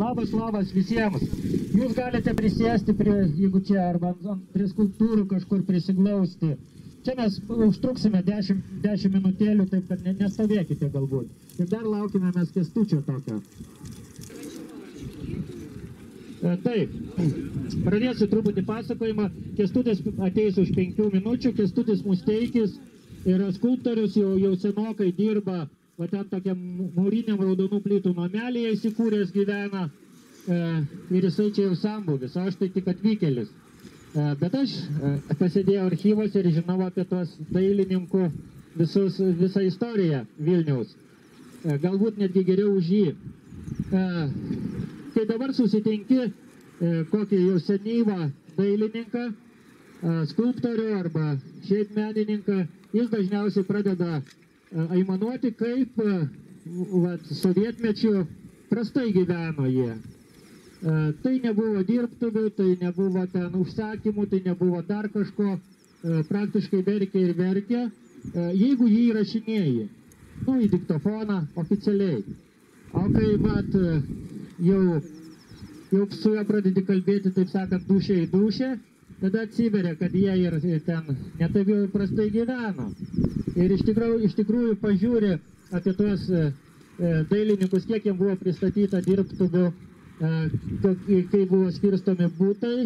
labas, labas visiems. Jūs galite prisėsti prie, jeigu čia, arba prie skulptūrų kažkur prisiglausti. Čia mes užtruksime 10, 10 minutėlių, taip kad ne, nestovėkite galbūt. Ir dar laukime mes kestučio tokio. E, Taip, pradėsiu truputį pasakojimą. Kestutis ateis už penkių minučių. Kestutis Musteikis yra skulptorius, jau, jau senokai dirba, va ten tokiam mūriniam raudonų plytų namelėje įsikūręs gyvena. E, ir jisai čia jau sambuvis, o aš tai tik atvykėlis. E, bet aš e, pasidėjau archyvose ir žinau apie tuos dailininkų visus, visą istoriją Vilniaus. E, galbūt netgi geriau už jį. E, kai dabar susitinki e, kokį jau senyvą dailininką, e, skulptorių arba šiaip menininką, jis dažniausiai pradeda aimanuoti, kaip vat, sovietmečiu prastai gyveno jie. Tai nebuvo dirbtuvių, tai nebuvo ten užsakymų, tai nebuvo dar kažko, praktiškai verkė ir verkė, jeigu jį įrašinėjai, nu, į diktofoną oficialiai. O kai, mat, jau, jau su juo pradedi kalbėti, taip sakant, dušė į dušę, tada atsiveria, kad jie ir ten netaip jau prastai gyveno. Ir iš tikrųjų, iš tikrųjų pažiūri apie tuos e, e, dailininkus, kiek jiems buvo pristatyta dirbtuvių, e, kai buvo skirstomi būtai,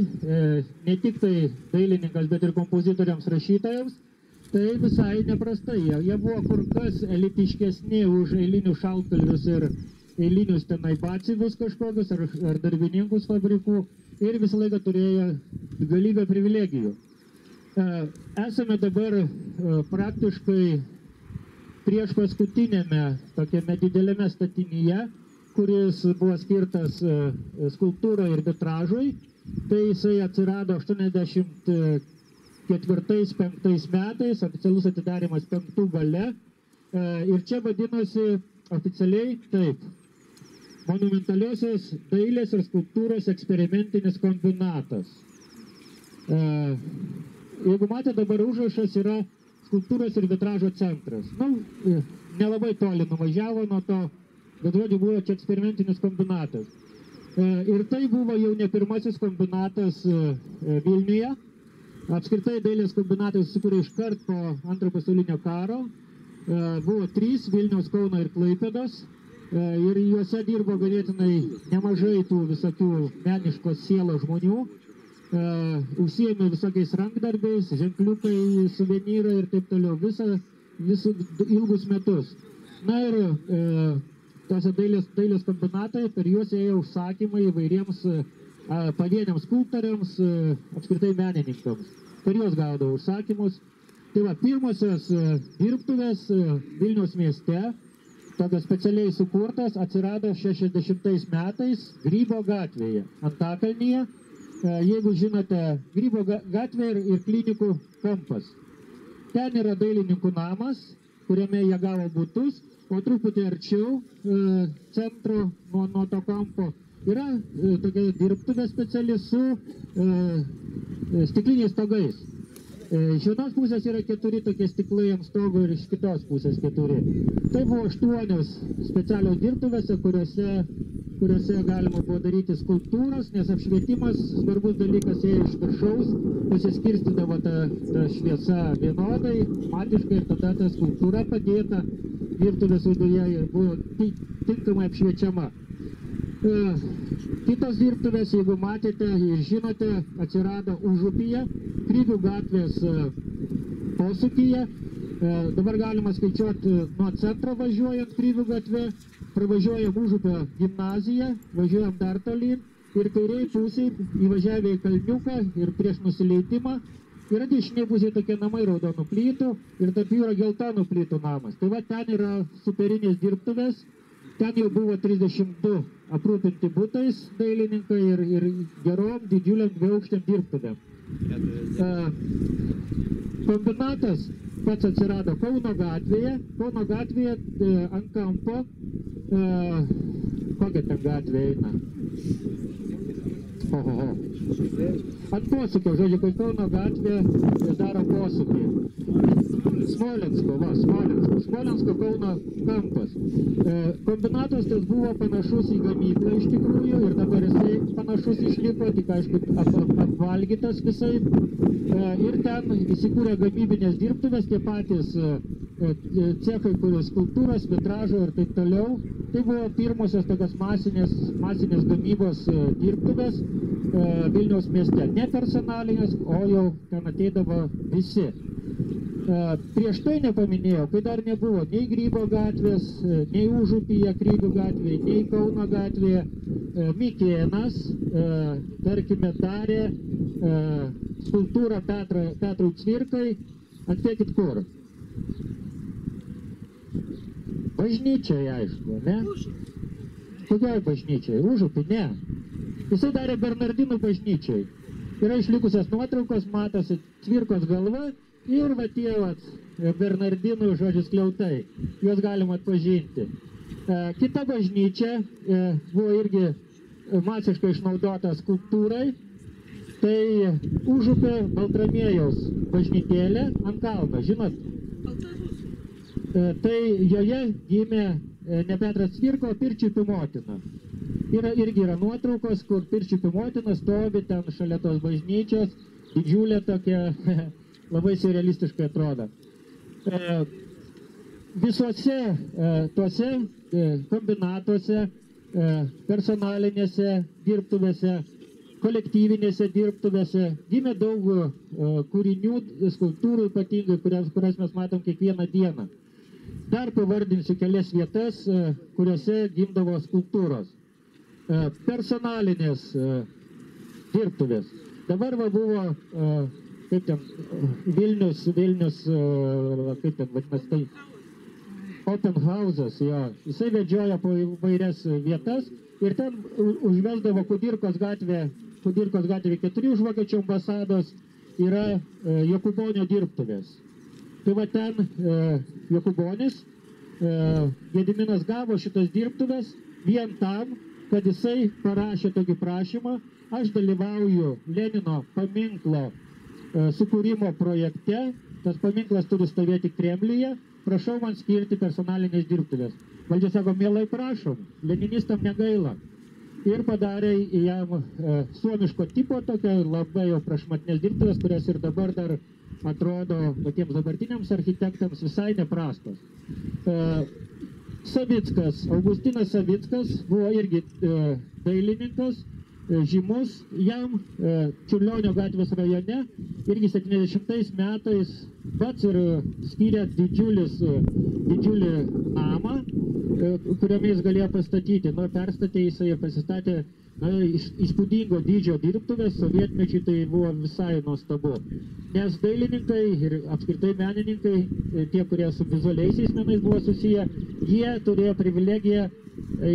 ne tik tai dailininkams, bet ir kompozitoriams, rašytojams, tai visai neprastai. Jie, jie buvo kur kas elitiškesni už eilinius šaltkalvius ir eilinius tenai bacivius kažkokius ar, ar darbininkus fabrikų ir visą laiką turėjo galybę privilegijų. Esame dabar e, praktiškai prieš paskutinėme tokiame didelėme statinyje, kuris buvo skirtas e, skulptūrai ir vitražui. Tai jisai atsirado 84-5 metais, oficialus atidarimas penktų gale. E, Ir čia vadinosi oficialiai taip. Monumentaliosios dailės ir skulptūros eksperimentinis kombinatas. Jeigu matėte, dabar užrašas yra skulptūros ir vitražo centras. Nu, e, nelabai toli nuvažiavo nuo to, bet žodžiu buvo čia eksperimentinis kombinatas. E, Ir tai buvo jau ne pirmasis kombinatas e, Vilniuje. Apskritai dailės kombinatai susikūrė iškart po antrojo pasaulinio karo. Buvo trys Vilniaus, Kauno ir Klaipėdos. Ir juose dirbo ganėtinai nemažai tų visokių meniškos sielos žmonių. Užsiėmė visokiais rankdarbiais, ženkliukai, suvenyrai ir taip toliau. Visą, visų ilgus metus. Na ir e, tose dailės, dailės kombinatai, per juos ėjo užsakymai įvairiems e, pavieniams skulptoriams, e, apskritai menininkams. Per juos gaudavo užsakymus. Tai va, pirmosios dirbtuvės Vilniaus mieste, tokios specialiai sukurtas, atsirado 60 metais Grybo gatvėje, Antakalnyje. Jeigu žinote, Grybo ga- gatvė ir, ir klinikų kampas. Ten yra dailininkų namas, kuriame jie gavo būtus, o truputį arčiau e, centro nuo, nuo to kampo yra e, tokia dirbtuvė speciali su e, stikliniais stogais. Iš vienos pusės yra keturi tokie stiklai ant stogo ir iš kitos pusės keturi. Tai buvo aštuonios specialios dirbtuvėse, kuriuose, kuriuose galima buvo daryti skulptūras, nes apšvietimas svarbus dalykas ėjo iš viršaus, pasiskirstydavo ta, ta šviesa vienodai, matiškai ir tada ta skulptūra padėta dirbtuvės viduje buvo ti- tinkamai apšviečiama. Kitos dirbtuvės, jeigu matėte ir žinote, atsirado užupyje, Kryžių gatvės e, posūkyje. E, Dabar galima skaičiuoti e, nuo centro važiuojant Kryžių gatvė, pravažiuojam užupio gimnaziją, važiuojam dar tolyn ir kairiai pusiai įvažiavę į Kalniuką ir prieš nusileidimą yra dešinė pusė tokie namai raudonų plytų ir tarp jų yra geltonų plytų namas. Tai va ten yra superinės dirbtuvės, ten jau buvo 32 aprūpinti būtais dailininkai ir, ir gerom didžiuliam dviaukštėm dirbtuvėm. Kombinatas pats atsirado Kauno gatvėje, Kauno gatvėje e, ant kampo, e, kokia ten gatvė eina? Ohoho. Ant posūkio, žodžiu, kai Kauno gatvė daro posūkį. Smolensko, va, Smolensko. Smolensko Kauno kampas. E, kombinatas tas buvo panašus į gamyklą iš tikrųjų ir dabar jisai panašus išliko, tik aišku ap, ap, apvalgytas visai. E, ir ten įsikūrė gamybinės dirbtuvės, tie patys e, e, cechai, kuris skulptūros, vitražo ir taip toliau. Tai buvo pirmosios tokios masinės, masinės gamybos e, dirbtuvės Vilniaus mieste. Ne personalinės, o jau ten ateidavo visi. E, Prieš tai nepaminėjau, kai dar nebuvo nei Grybo gatvės, e, nei Užupyje Krybių gatvėje, nei Kauno gatvėje. E, Mikėnas, e, tarkime, darė e, skulptūrą Petra, Petrui Cvirkai. Atspėkit kur? Bažnyčiai, aišku, ne? Kokioj bažnyčiai? Užupį, ne. Jisai darė Bernardinų bažnyčiai. Yra išlikusios nuotraukos, matosi Cvirkos galva ir va tie vat, Bernardinų žodžius kliautai. Juos galima atpažinti. E, kita bažnyčia e, buvo irgi masiškai išnaudota skulptūrai. Tai užupė Baltramėjaus bažnytėlė ant kalno, žinot, E, tai joje gimė e, ne Petras Cvirka, o Pirčiupių motina. Yra, irgi yra nuotraukos, kur Pirčiupių motina stovi ten šalia tos bažnyčios, didžiulė tokia, labai surrealistiškai atrodo. E, Visuose e, tuose e, kombinatuose, e, personalinėse dirbtuvėse, kolektyvinėse dirbtuvėse gimė daug e, kūrinių, skulptūrų ypatingai, kurias, kurias mes matom kiekvieną dieną. Dar pavardinsiu kelias vietas, e, kuriuose gimdavo skulptūros. Personalinės dirbtuvės. Dabar va buvo, kaip ten, Vilnius, Vilnius, kaip ten vadinasi, tai Open House'as, jo. Jisai vedžioja po įvairias vietas ir ten užvesdavo Kudirkos gatvė, Kudirkos gatvė 4 už Vokiečių ambasados yra Jokubonio dirbtuvės. Tai va ten Jokubonis, Gediminas gavo šitas dirbtuvės vien tam, kad jisai parašė tokį prašymą, aš dalyvauju Lenino paminklo e, sukūrimo projekte, tas paminklas turi stovėti Kremliuje, prašau man skirti personalinės dirbtuvės. Valdžia sako, mielai prašom, leninistam negaila. Ir padarė jam e, suomiško tipo tokią labai jau prašmatnės dirbtuvės, kurios ir dabar dar atrodo tiems dabartiniams architektams visai neprastos. E, Savickas, Augustinas Savickas buvo irgi e, dailininkas, žymus jam e, Čiurlionio gatvės rajone, irgi 70 metais pats ir skyrė didžiulis, e, didžiulį namą, e, kuriame jis galėjo pastatyti. Nu, perstatė jisai ir pasistatė na, iš- įspūdingo dydžio dirbtuvės, sovietmečiai tai buvo visai nuostabu. Nes dailininkai ir apskritai menininkai, e, tie, kurie su vizualiaisiais menais buvo susiję, jie turėjo privilegiją e,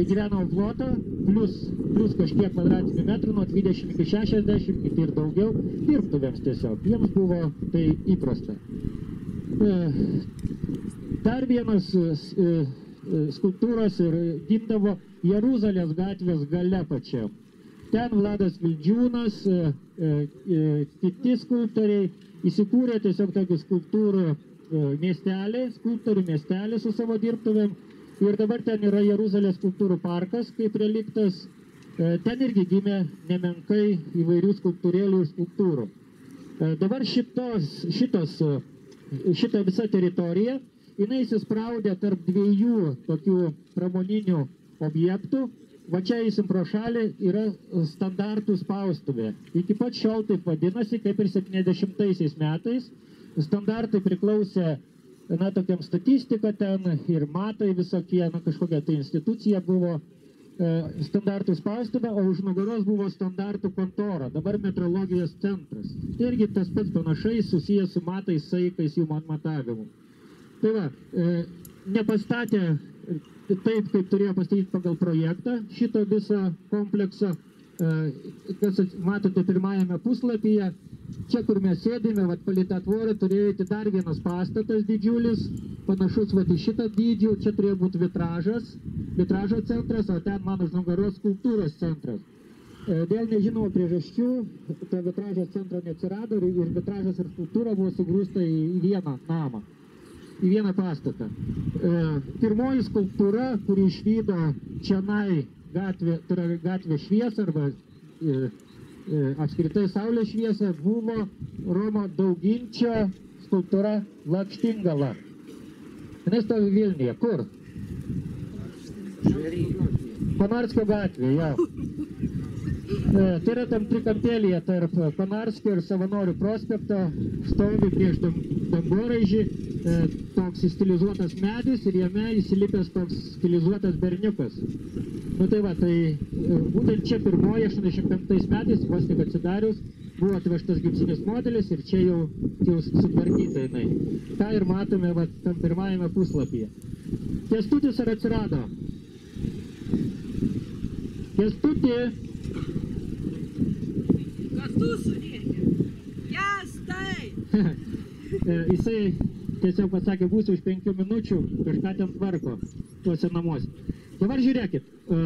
gyvenamo plotą, plus, plus kažkiek kvadratinių metrų, nuo 20 iki 60, kiti ir daugiau, dirbtuvėms tiesiog. Jiems buvo tai įprasta. E, Dar vienas e, e, e, skulptūros ir gimdavo Jeruzalės gatvės gale pačiam. Ten Vladas Vildžiūnas, e, e, e, kiti skulptoriai įsikūrė tiesiog tokį skulptūrų e, miestelį, skulptorių miestelį su savo dirbtuvėm. Ir dabar ten yra Jeruzalės skulptūrų parkas kaip reliktas. E, Ten irgi gimė nemenkai įvairių skulptūrėlių ir skulptūrų. E, Dabar šitos, šitos, e, šita visa teritorija, jinai įsispraudė tarp dviejų tokių pramoninių objektų. Va čia eisim pro šalį yra standartų spaustuvė. Iki pat šiol taip vadinasi, kaip ir 70 metais. Standartai priklausė, na, tokiam statistika ten ir matai visokie, na, kažkokia tai institucija buvo e, standartų spaustuvė, o už nugaros buvo standartų kontora, dabar metrologijos centras. Irgi tas pats panašai susijęs su matais, saikais, jų mat- matavimu. Tai va, e, nepastatė taip, kaip turėjo pastatyti pagal projektą šito visą kompleksą. E, kas at- matote pirmajame puslapyje, čia kur mes sėdime, vat palei tą tvorą turėjo eiti dar vienas pastatas didžiulis, panašus vat į šitą dydžių, čia turėjo būti vitražas, vitražo centras, o ten man už nugaros skulptūros centras. E, Dėl nežinomų priežasčių to vitražo centro neatsirado ir, vitražas ir skulptūra buvo sugrūsta į, vieną namą, į vieną pastatą. E, pirmoji skulptūra, kuri išvydo Čianai gatvė, tai yra gatvė šviesą arba e, apskritai saulės šviesą, buvo Romo Dauginčio skulptūra Lakštingala. Jis stovi Vilniuje. Kur? Konarskio gatvė, jo. E, Tai yra tam trikampėlėje tarp Konarskio ir Savanorių prospekto stovi prieš dangoraižį toks stilizuotas medis ir jame įsilipęs toks stilizuotas berniukas. Nu tai va, tai būtent čia pirmoji 85 metais, vos tik atsidarius, buvo atvežtas gipsinis modelis ir čia jau, jau sutvarkyta jinai. Ką ir matome va, tam pirmajame puslapyje. Kestutis ar atsirado? Kestutį, Kastų reikia. Jastai. Jisai tiesiog pasakė, būsiu už penkių minučių, kažką ten tvarko tuose namuose. Dabar žiūrėkit, e,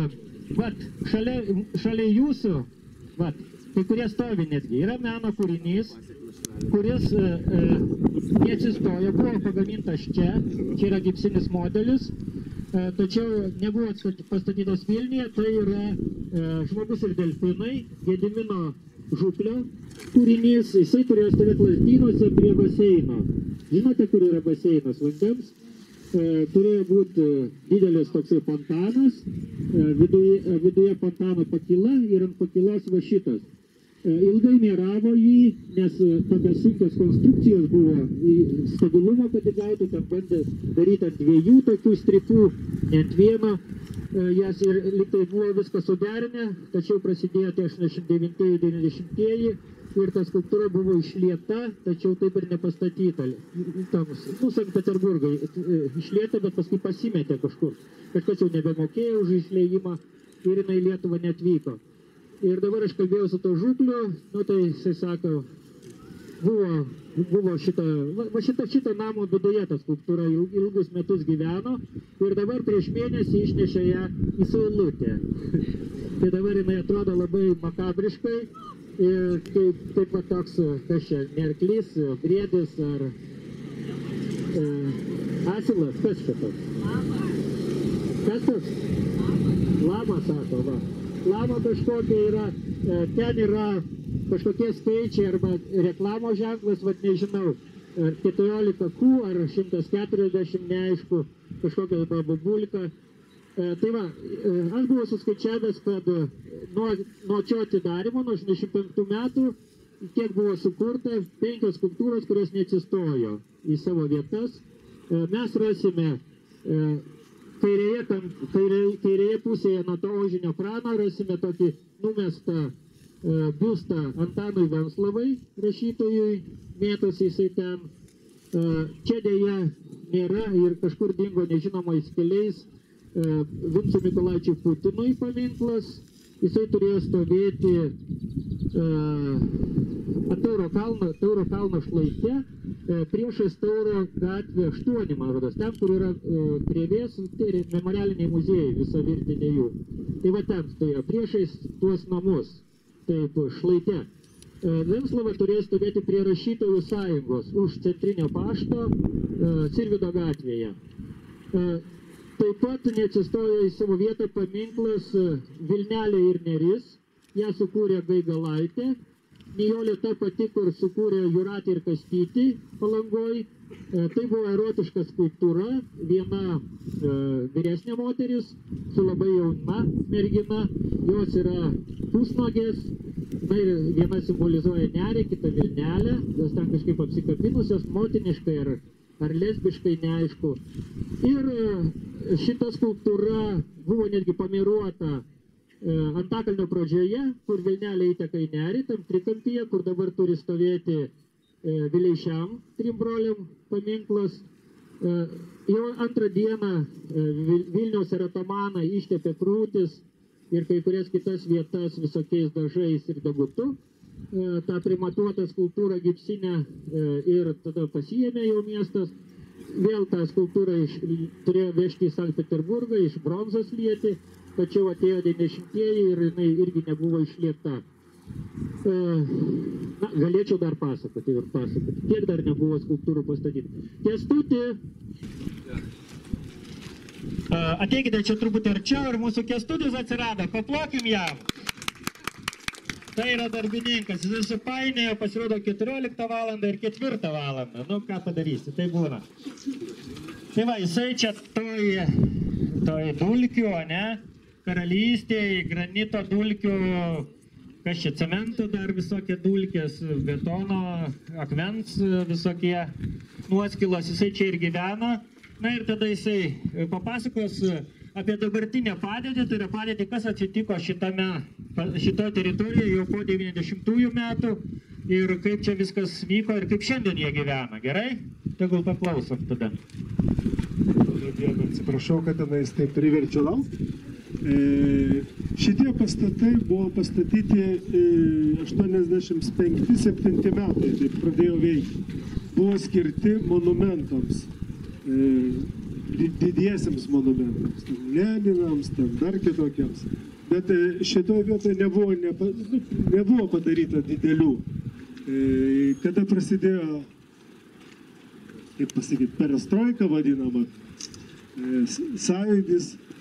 vat, šalia, šalia jūsų, vat, kai kurie stovi netgi, yra meno kūrinys, kuris e, e, neatsistojo, buvo pagamintas čia, čia yra gipsinis modelis, tačiau nebuvo pastatytas Vilniuje, tai yra žmogus ir delfinai, Gedimino žuklio kūrinys, jisai turėjo stovėti lasdynuose prie baseino. Žinote, kur yra baseinas vandens? E, turėjo būti e, didelis toksai fontanas, e, viduje, viduje fontano pakyla ir ant pakylos va šitas. Ilgai mėravo jį, nes e, tokios sunkios konstrukcijos buvo, stabilumo, kad įgautų, ten bandė daryti ant dviejų tokių stripų, ne ant vieno. E, Jas ir liktai buvo viskas suderinę, tačiau prasidėjo tie 89-90-ieji ir ta skulptūra buvo išlieta, tačiau taip ir nepastatyta. Tam, nu, Sankt Peterburgai e, išlieta, bet paskui pasimetė kažkur. Kažkas jau nebemokėjo už išleidimą ir jinai Lietuvą netvyko. Ir dabar aš kalbėjau su to žukliu, nu tai jisai sako, buvo, buvo šita, va, šita, šita namo viduje ta skulptūra il- ilgus metus gyveno ir dabar prieš mėnesį išnešė ją į saulutę. tai dabar jinai atrodo labai makabriškai ir kaip, kaip va toks, kas čia, nerklys, briedis ar e, asilas, kas čia toks? Kas toks? Lama sako, va. Lama kažkokia yra, e, ten yra kažkokie skaičiai arba reklamos ženklas, vad nežinau, ar 14 Q ar 140, neaišku, kažkokia babulka. E, tai va, e, aš buvau suskaičiavęs, kad e, nuo, nuo čia atidarimo, nuo 85 metų, kiek buvo sukurta, penkios skulptūros, kurios neatsistojo į savo vietas. E, Mes rasime e, kairėje, kam, kairėje, kairėje pusėje nuo to ožinio prano rasime tokį numestą e, biustą Antanui Venslavai, rašytojui, mėtosi jisai ten. E, čia dėja nėra ir kažkur dingo nežinomais keliais e, Vinco Mikolaičiui Putinui paminklas. Jisai turėjo stovėti Tauro kalno, kalno šlaite, e, priešais Tauro gatvė 8, man rodos, ten, kur yra e, prievės, tai memorialiniai muziejai, visa virtinė jų. Tai va ten stovėjo, priešais tuos namus, taip, šlaite. E, Venclava turėjo stovėti prie rašytojų sąjungos už centrinio pašto e, Sirvido gatvėje. E, Taip pat neatsistojo į savo vietą paminklas e, Vilnelė ir Neris, ją sukūrė Gaigalaitė, Nijolė ta pati, kur sukūrė Juratį ir Kastytį palangoj. E, Tai buvo erotiška skulptūra, viena e, vyresnė moteris su labai jauna mergina, jos yra pusnogės, na ir viena simbolizuoja nerį, kita Vilnelę, jos ten kažkaip apsikabinusios, motiniškai ar, ar lesbiškai neaišku. Ir e, šita skulptūra buvo netgi pamiruota Antakalnio pradžioje, kur Vilnelė įteka į nerį, tam trikampyje, kur dabar turi stovėti e, Vileišiam trim broliam paminklas. E, Jau antrą dieną e, Vil- Vilniaus eratomanai ištepė krūtis ir kai kurias kitas vietas visokiais dažais ir degutu. E, tą primatuotą skulptūrą gipsinę e, ir tada pasijėmė jau miestas. vėl tą skulptūrą iš, turėjo vežti į Sankt Peterburgą, iš bronzos lieti, tačiau atėjo 90-ieji ir jinai irgi nebuvo išlieta. E, Na, galėčiau dar pasakoti ir pasakoti, kiek dar nebuvo skulptūrų pastatyti. Kestutį. E, Ateikite čia truputį arčiau ir mūsų kestutis atsirado, paplokim jam. Tai yra darbininkas, jis susipainiojo, pasirodo 14 val. ir 4 val. Nu, ką padarysi, tai būna. Tai va, jisai čia toj, toj dulkių, ne, karalystėje, granito dulkių, kas čia, cemento dar visokie dulkės, betono, akmens visokie nuoskilos, jisai čia ir gyvena. Na ir tada jisai papasakos apie dabartinę padėtį, tai yra padėtį, kas atsitiko šitame, šitoje teritorijoje jau po 90-ųjų metų ir kaip čia viskas vyko ir kaip šiandien jie gyvena. Gerai? Tegul paklausom tada. Atsiprašau, kad tenais taip priverčiu laukti. E, šitie pastatai buvo pastatyti e, 85-7 metai, tai pradėjo veikti. Buvo skirti monumentams, e, di- didiesiems monumentams, ten Leninams, ten dar kitokiems. Bet e, šitoje vietoje nebuvo, nepa, nu, nebuvo padaryta didelių. E, kada prasidėjo kaip pasakyti, perestroika vadinama, e, sąjūdis, e,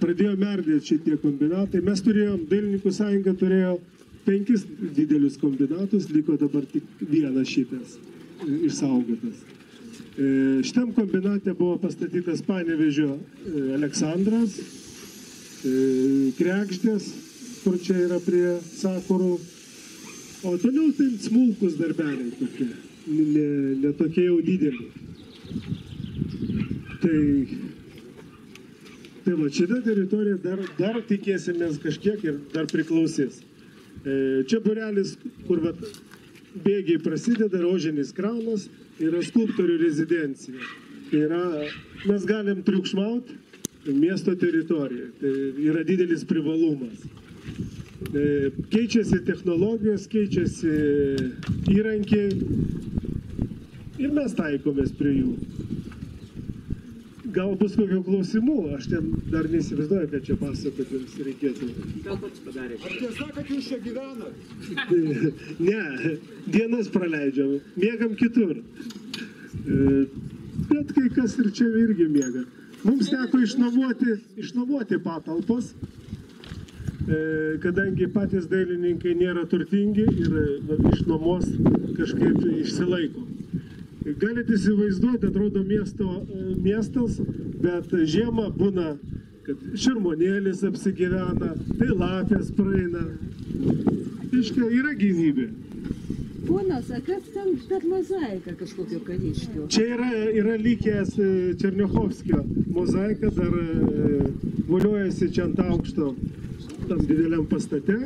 pradėjo merdėti šitie kombinatai. Mes turėjom, Dailininkų sąjunga turėjo penkis didelius kombinatus, liko dabar tik vienas šitas e, išsaugotas. E, Šitam kombinate buvo pastatytas Panevežio e, Aleksandras, e, Krekždės, kur čia yra prie Sakurų, o toliau tai smulkus darbeliai tokie, ne, ne tokie jau dideli. Tai, tai va, šita teritorija dar, dar tikėsimės kažkiek ir dar priklausys. E, čia burelis, kur vat, bėgiai prasideda, rožinis kranas, yra skulptorių rezidencija. Tai yra, mes galim triukšmauti miesto teritorijoje. Tai yra didelis privalumas. E, Keičiasi technologijos, keičiasi įrankiai ir mes taikomės prie jų. Gal bus kokių klausimų, aš ten dar neįsivaizduoju, kad čia pasakoti jums reikėtų. Gal pats padarė. Tiesa, kad jūs čia gyvenat. Ne, dienas praleidžiam, miegam kitur. E, Bet kai kas ir čia irgi miega. Mums teko išnuomoti, išnuomoti patalpas, e, kadangi patys dailininkai nėra turtingi ir va, iš nuomos kažkaip išsilaiko. Galite įsivaizduoti, atrodo miesto, miestas, bet žiemą būna, kad širmonėlis apsigyvena, tai lapės praeina. Iškia, yra gyvybė. Ponas, a kas ten per mozaiką kažkokio kariškio? Čia yra, yra likęs e, Černiachovskio mozaika, dar e, voliojasi čia ant aukšto, tam dideliam pastate.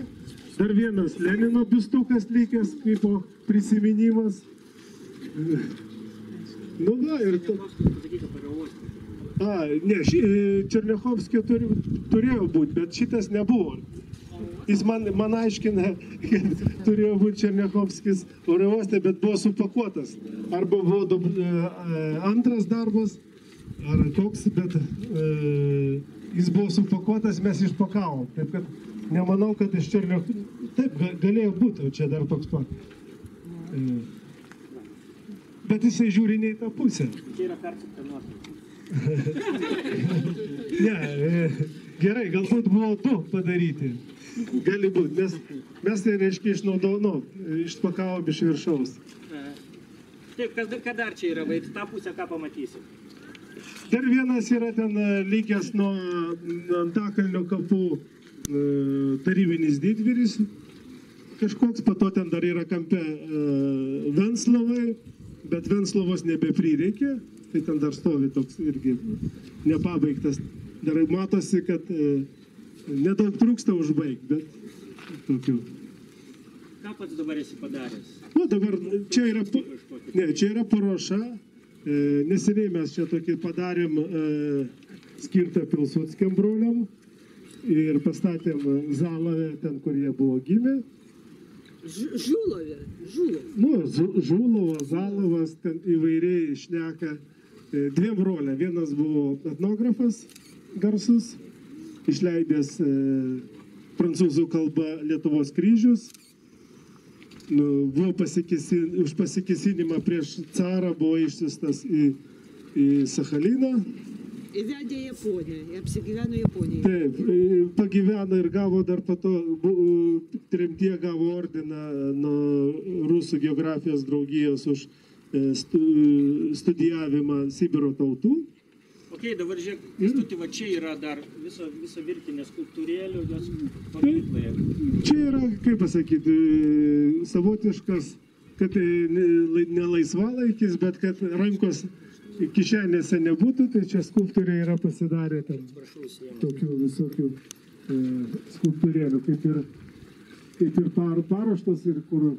Dar vienas Lenino biustukas likęs kaip prisiminimas. Nu va, ir to. A, ne, ši- Černiachovskio turi, turėjo būti, bet šitas nebuvo. Jis man, man aiškina, kad turėjo būti Černiachovskis oro uoste, bet buvo supakuotas. Arba buvo e, antras darbas, ar koks, bet e, jis buvo supakuotas, mes išpakavom. Taip kad nemanau, kad iš Černiachovskio... Taip, ga- galėjo būti, čia dar toks pat. E, bet jisai žiūri ne į tą pusę. Čia yra persipta nuotrauka. Ne, e, gerai, galbūt buvo du padaryti. Gali būti, nes mes tai reiškia išnaudojom, nu, išpakavom iš viršaus. Taip, kas, dar- ką dar čia yra, vai tą pusę ką pamatysim? Dar vienas yra ten e, likęs nuo Antakalnio kapų e, tarybinis didvyris. Kažkoks, po to ten dar yra kampe e, Venslovai, bet Venslovos nebeprireikė, tai ten dar stovi toks irgi nepabaigtas. Dar matosi, kad e, nedaug trūksta užbaigti, bet tokių. Ką pats dabar esi padaręs? Nu, dabar čia yra, ne, čia yra paruoša. E, neseniai mes čia tokį padarėm e, skirtą Pilsudskiam broliam ir pastatėm Zalavę ten, kur jie buvo gimę. Ž- Žulovė, žulovė. Nu, Žulovas, Zalavas ten įvairiai išneka. e, dviem rolėm. Vienas buvo etnografas garsus, išleidęs e, prancūzų kalba Lietuvos kryžius. Nu, buvo pasikesin, už pasikesinimą prieš carą buvo išsiustas į, į Sachaliną. Įvedė Japoniją, apsigyveno Japonijoje. Taip, pagyveno ir gavo dar po to, tremtie gavo ordiną nuo Rusų geografijos draugijos už stu- studijavimą Sibiro tautų. Ok, dabar žiūrėk, Kęstuti, va čia yra dar visa, visa virtinė skulptūrėlių, jos paminkloje. Čia yra, kaip pasakyti, savotiškas, kad e, ne lai- ne laisvalaikis, bet kad rankos kišenėse nebūtų, tai čia skulptoriai yra pasidarę ten tokių visokių e, skulptūrėlių, kaip ir, kaip ir par, paruoštos ir kur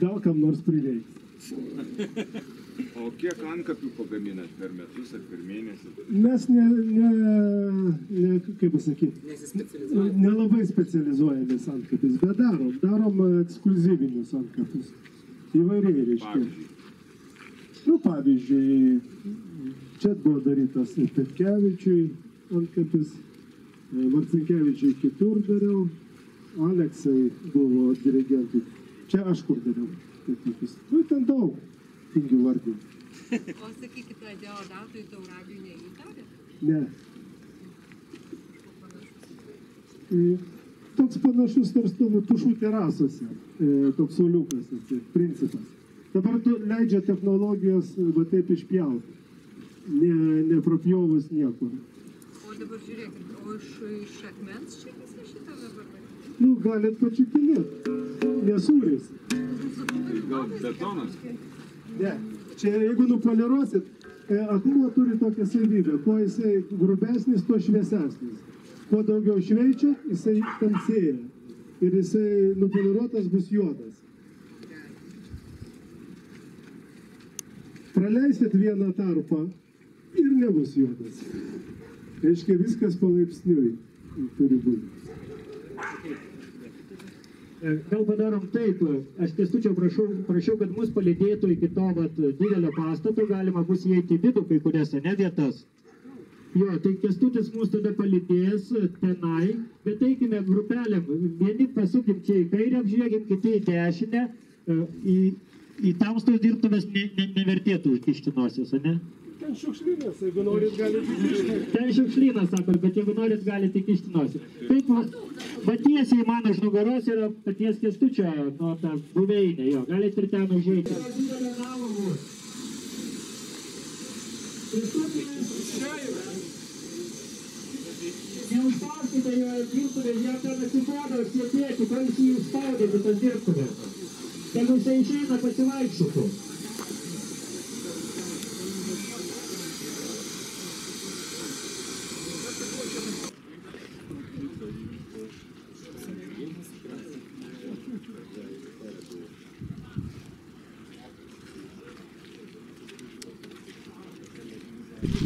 gal kam nors prireiks. O kiek antkapių pagaminat per metus ar per mėnesį? Mes ne, ne, ne kaip pasakyti, nelabai specializuojamės antkapius, bet darom, darom ekskluzyvinius antkapius. Įvairiai reiškia. Pavyzdžiui, Nu, pavyzdžiui, čia buvo darytas Petkevičiui antkapis, e, Marcinkievičiui kitur dariau, Aleksai buvo dirigentų. Čia aš kur dariau. tokius. Nu, ten daug tingių vardinti. O sakykite, Deodatui Tauragiui neįtarė? Ne. E, Toks panašus tarsi pušų terasose, e, toks soliukas, tai principas. Dabar tu leidžia technologijos e, va taip išpjauti, ne, neprapjovus niekur. O dabar žiūrėkit, o iš, iš akmens čia visą šitą dabar? Nu, galit pačiupinėti, nesūris. gal betonas? Ne, čia jeigu nupoliruosit, e, akmuo turi tokią savybę, kuo jisai grubesnis, tuo šviesesnis. Kuo daugiau šveičia, jisai tamsėja. Ir jisai nupoliruotas bus juodas. Praleisit vieną tarpą ir nebus juodas. Reiškia, viskas palaipsniui turi būti. E, Gal padarom taip, aš testučio prašau, prašiau, kad mus palidėtų iki to vat, didelio pastato, galima bus įeiti į vidų kai kurias ne vietas. Jo, tai kestutis mus tada palidės tenai, bet eikime grupelėm. Vieni pasukim čia į kairę, apžiūrėkim, kiti į dešinę. E, Į, į tamstos dirbtuvės ne, ne, nevertėtų užkišti nosies, ne? Ten šiukšlynas, jeigu norit, galite Ten šiukšlynas, sako, bet jeigu norit, galite įkišti nosį. Taip, va, va tiesiai man už nugaros yra paties kestučio, nu, ta buveinė, jo, galite ir ten užeiti. Neužspauskite jo dirbtuvės, jie ten atsibodo sėdėti, kol jis jį užspaudė visas dirbtuvės. Jeigu jisai išeina pasivaikščiotų.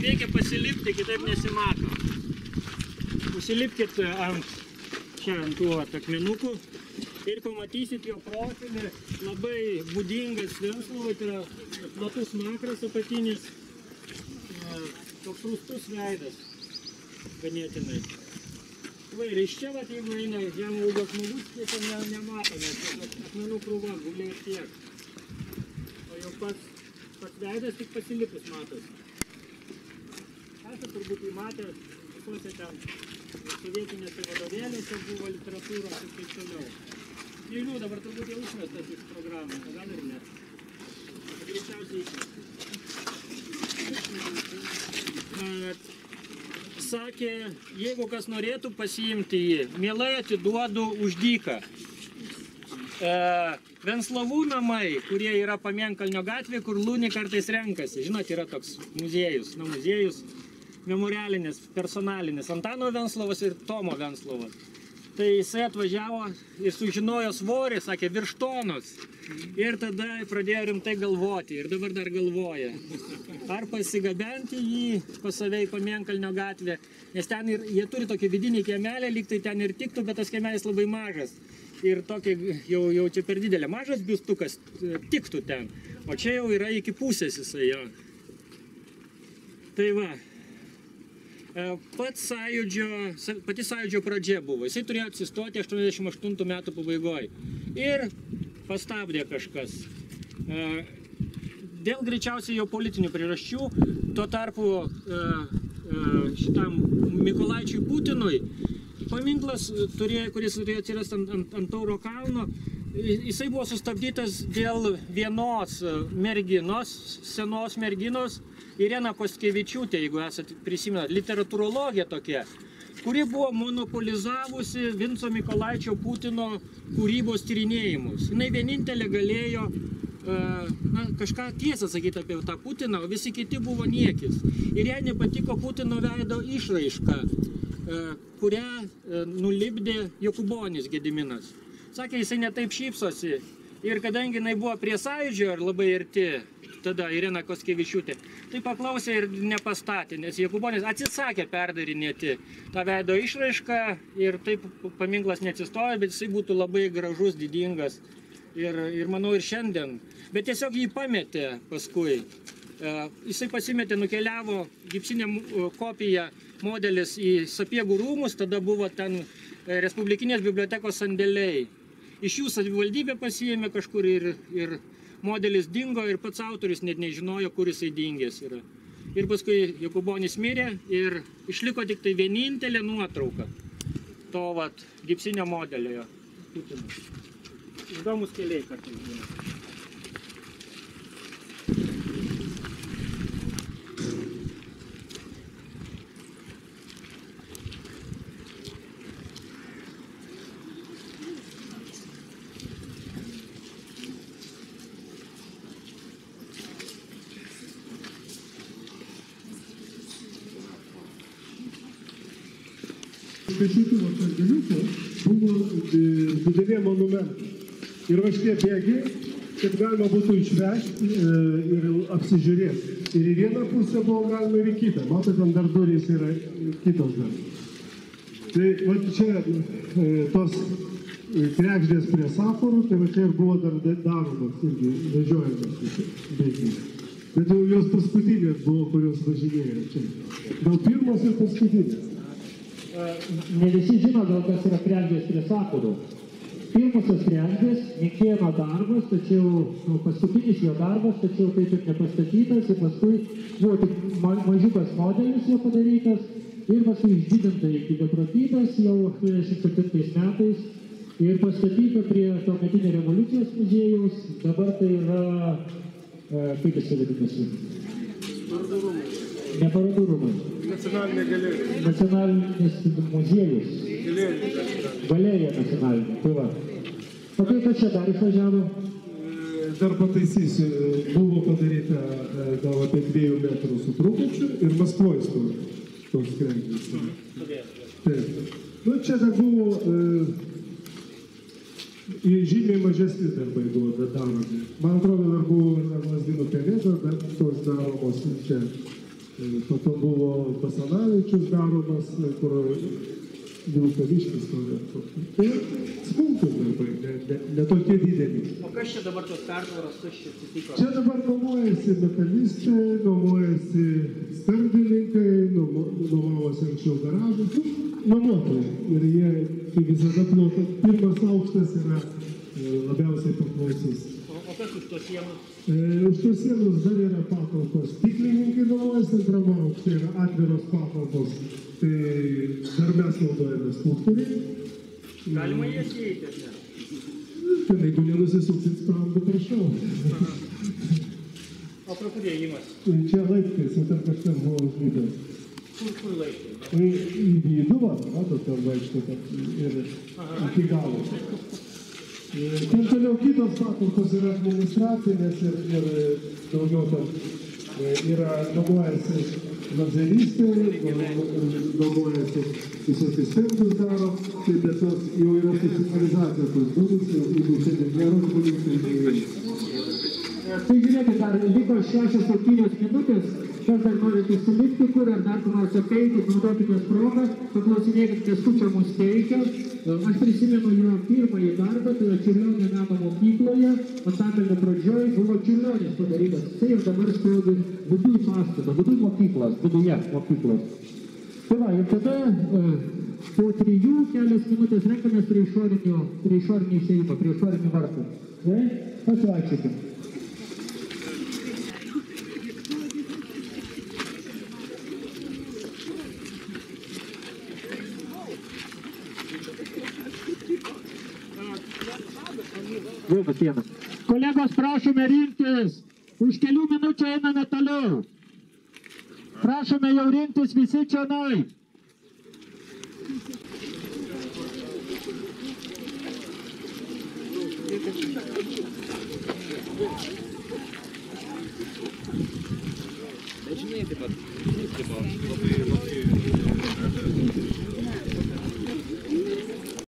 Reikia pasilipti, kitaip nesimato. Užsilipkit ant, čia ant tų akmenukų ir pamatysit jo profilį. Labai būdingas Venslovai, tai yra platus makras apatinis, toks rūstus veidas, ganėtinai. Va ir iš čia, vat, jeigu eina žemų ūgio žmogus, tai ten ne, nemato, nes tiesiog akmenų krūva guli ir tiek. O jau pats, pats veidas tik pasilipus matos. Esate turbūt jį matę visuose ten sovietinėse vadovėliuose buvo literatūros ir taip toliau. Nežinau, dabar turbūt jau išmestas iš programų, o gal ir ne. Greičiausiai išmestas. Sakė, jeigu kas norėtų pasiimti jį, mielai atiduodu už dyką. E, Venslavų namai, kurie yra Pamienkalnio gatvė, kur Lūni kartais renkasi. Žinot, yra toks muziejus, na muziejus memorialinis, personalinis. Antano Venslovas ir Tomo Venslovas. Tai jisai atvažiavo ir sužinojo svorį, sakė, virš tonos. Ir tada pradėjo rimtai galvoti ir dabar dar galvoja. Ar pasigabenti jį pas save į Pamienkalnio gatvę, nes ten ir, jie turi tokį vidinį kiemelį, lyg tai ten ir tiktų, bet tas kiemelis labai mažas. Ir tokia jau, jau čia per didelė. Mažas biustukas e, tiktų ten. O čia jau yra iki pusės jisai jo. Tai va. E, Pats sąjūdžio, pati sąjūdžio pradžia buvo. Jisai turėjo atsistoti 88 metų pabaigoje. Ir pastabdė kažkas. E, Dėl greičiausiai jo politinių priežasčių, tuo tarpu e, šitam Mikolaičiui Putinui paminklas, turėjo, kuris turėjo atsirasti ant, ant, ant Tauro kalno, jisai buvo sustabdytas dėl vienos merginos, senos merginos, Irena Koskevičiūtė, jeigu esate prisimenat, literatūrologė tokia, kuri buvo monopolizavusi Vinco Mikolaičio Putino kūrybos tyrinėjimus. Jis vienintelė galėjo e, na, kažką tiesą sakyti apie tą Putiną, o visi kiti buvo niekis. Ir jai nepatiko Putino veido išraiška, e, kurią e, nulipdė Jokubonis Gediminas. Sakė, jisai netaip šypsosi. Ir kadangi jinai buvo prie sąjūdžio ir labai arti, tada Irena Koskevičiūtė, tai paklausė ir nepastatė, nes Jokubonis atsisakė perdarinėti tą veido išraišką ir taip paminklas neatsistojo, bet jisai būtų labai gražus, didingas ir, ir manau ir šiandien. Bet tiesiog jį pametė paskui. E, Jisai pasimetė, nukeliavo gipsinę mu- kopiją modelis į Sapiegų rūmus, tada buvo ten e, Respublikinės bibliotekos sandėliai. Iš jų savivaldybė pasiėmė kažkur ir, ir modelis dingo ir pats autorius net nežinojo, kur jisai dingęs yra. Ir paskui Jokubonis mirė ir išliko tik tai vienintelė nuotrauka to vat gipsinio modelio. jo, Putino. Įdomus keliai kartais būna. Va sandėliukų buvo dideli monumentai. Ir va šitie bėgiai, kad galima būtų išvežti e, ir apsižiūrėti. Ir į vieną pusę buvo galima ir į kitą. Matote, ten dar durys yra kitos dar. Tai va čia e, tos e, krekždės prie saporų, tai va čia ir buvo dar da- daromas irgi vežiojamas bėgiai. Bet jau jos paskutinės buvo, kurios važinėjo čia. Gal pirmos ir paskutinės. Ne visi žino, gal kas yra kregždės prie sakurų. Pirmosios kregždės, Mikėno darbas, tačiau nu, paskutinis jo darbas, tačiau taip ir nepastatytas ir paskui buvo tik ma mažiukas modelis jo padarytas ir paskui išdidinta iki beprotybės jau 87 metais ir pastatyta prie tuometinio revoliucijos muziejaus, dabar tai yra, e, kaip jis vadinasi? Ne parodų rūmai. Nacionalinė galerija. Nacionalinis muziejus. Galerija nacionalinė. Tai va. O tai kas čia dar išvažiavo? Dar pataisysiu, buvo padaryta e, gal apie dviejų metrų su trupučiu ir Maskvoje stovi toks kregždės. Taip. Nu, čia dar buvo e, į žymiai mažesni darbai buvo dar daromi. Man atrodo, dar buvo ir Lazdynų pelėda, dar tos daromos čia. E, Po to buvo Pasanavičius daromas, e, kur Vilkaviškis stovėjo. Tai smulkus darbai, ne, ne, ne tokie dideli. O kas čia dabar tos pertvaros, kas čia atsitiko? Čia dabar nuomojasi metalistai, nuomojasi stardininkai, nuomo- nuomojasi anksčiau garažus, nu, nuomotojai. Ir jie, kaip visada, plota, pirmas aukštas yra e, labiausiai paklausus. Kas už tos sienos? E, Už tos sienos dar yra patalpos. Stiklininkai nuomojasi antram aukšte, yra atviros patalpos. Tai dar mes naudojame skulptūriai. Galima jas įeiti, ar ne? Kad jeigu nenusisuksit sprandų, prašau. O pro kur įėjimas? Čia laiptais, o ten kažkas buvo užlydęs. Kur, kur laiptai? Tai į vidų, matot, ten vaikšto ten ir iki galo. Ir Ten toliau kitos patalpos yra administracinės ir, ir daugiau ten e, yra nuomojasi lazeristai, nuomojasi visokius stendus daro, tai bet tos jau yra specializacija tos durys, jau jeigu šiandien nėra žmonių, tai Tai žiūrėkit, dar liko 6-7 minutės, kas dar norit įsilikti, kur ar dar kur nors apeiti, naudokitės progą, paklausinėkit, kas čia mus teikia. Aš prisimenu jo pirmąjį darbą, tai yra Čiurlionio meno mokykloje, Antakalnio pradžioj buvo Čiurlionis padarytas. Tai ir dabar stovi viduj pastato, viduj mokyklos, viduje mokyklos. Tai va, ir tada e, po trijų kelias minutės renkamės prie išorinio, prie išorinio išėjimo, prie išorinio vartų. Gerai? Pasivaikščiokim. Vėlgi sienas. Kolegos, prašome rinktis. Už kelių minučių einame toliau. Prašome jau rinktis visi čia nai. Bet žinai, taip pat, taip pat labai, labai